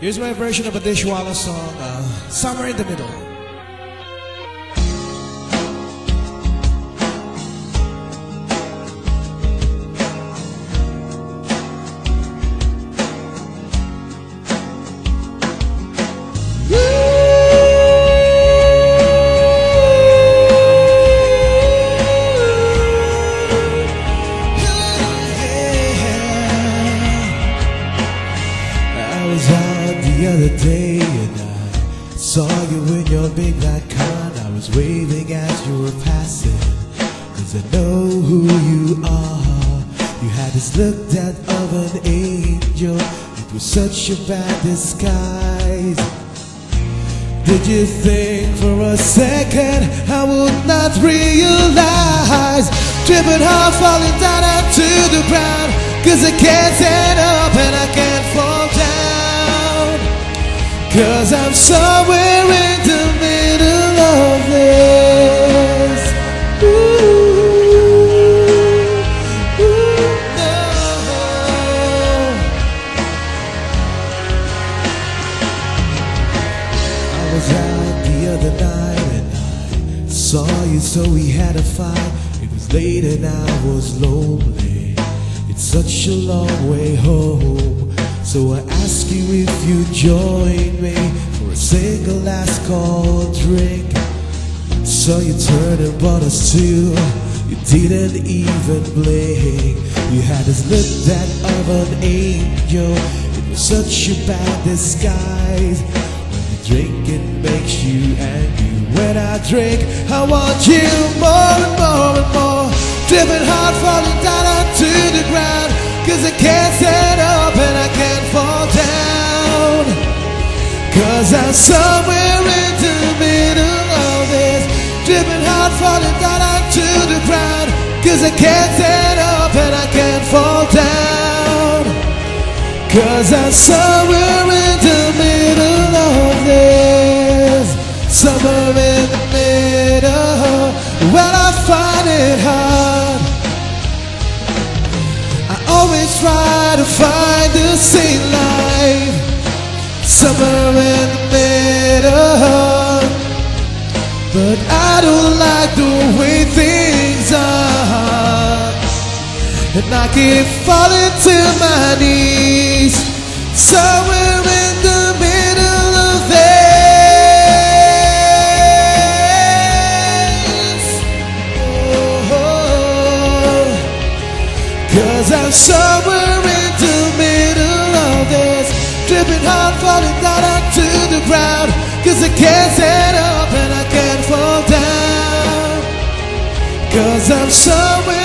Here's my version of a Dishwalla song, uh, Somewhere in the Middle. The day and I saw you in your big black car. I was waving as you were passing. Cause I know who you are. You had this look that of an angel. It was such a bad disguise. Did you think for a second I would not realize? Tripping hard, falling down onto the ground. Cause I can't stand up and I can't fall down. Cause I'm somewhere in the middle of this. Ooh, ooh, no. I was out the other night and I saw you, so we had a fight. It was late and I was lonely. It's such a long way home. Join me for a single last cold drink. So you turned and brought us two. You didn't even blink. You had this look that of an angel. It was such a bad disguise. When you drink, it makes you angry. When I drink, I want you more and more and more. Driven hard, falling down onto the ground. Cause I can't somewhere in the middle of this Dripping hard, falling down onto the ground. Cause I can't stand up and I can't fall down. Cause I'm somewhere in the middle of this Somewhere in the middle. Well I find it hard. I always try to find the same life somewhere I don't like the way things are. And I keep falling to my knees. Somewhere in the middle of this. Oh, oh, oh. Cause I'm somewhere I'm somewhere